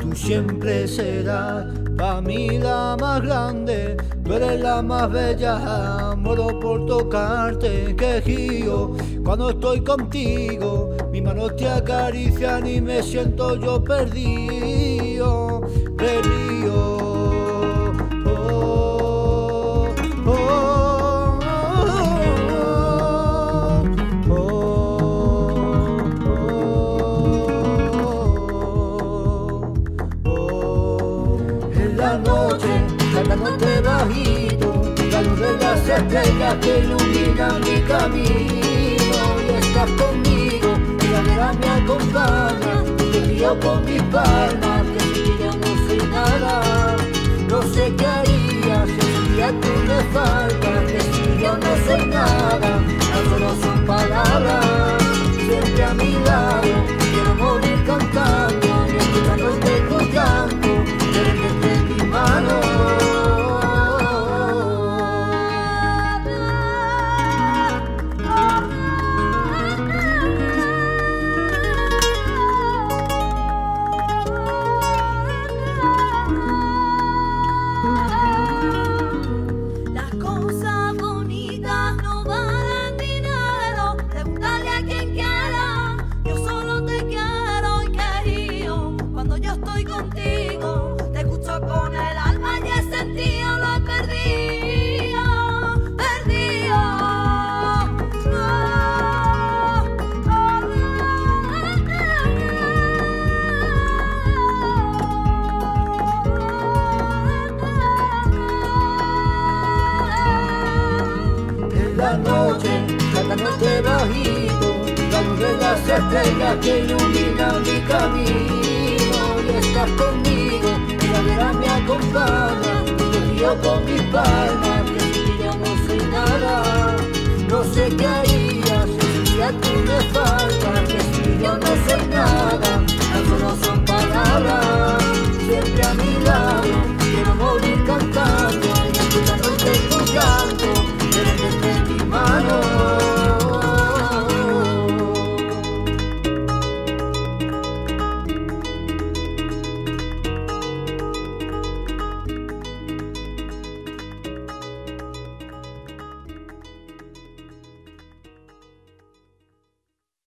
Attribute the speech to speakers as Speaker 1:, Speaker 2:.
Speaker 1: Tú siempre serás para mí la más grande, tú eres la más bella, muero por tocarte, quejío cuando estoy contigo, mis manos te acarician y me siento yo perdido. Cantándote bajito, la luz de las estrellas que ilumina mi camino. Y estás conmigo, y la vera me acompaña, te río con mis palmas, cantándote bajito, la luz de las estrellas que ilumina mi camino. Y estás conmigo, y la vera me acompaña, te río con mis palmas,